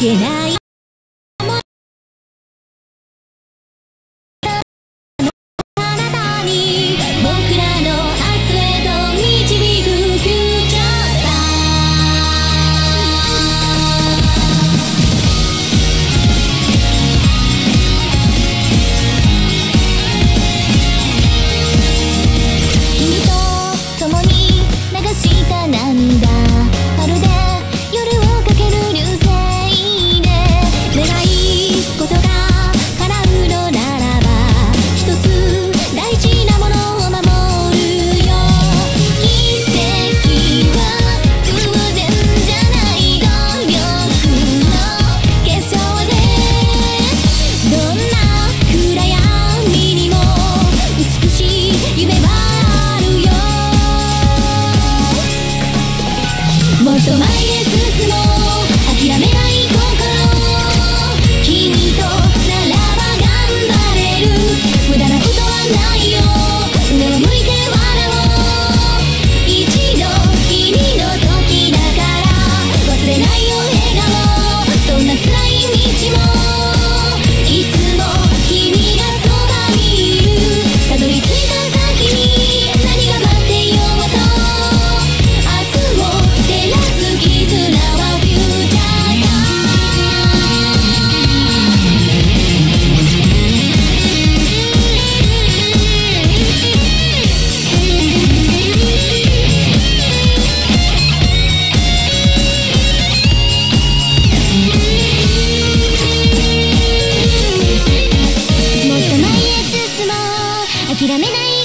けないと前へ進も諦めない心君とならば頑張れる無駄なことはないよ上を向いて笑おう一度君の時だから忘れないよ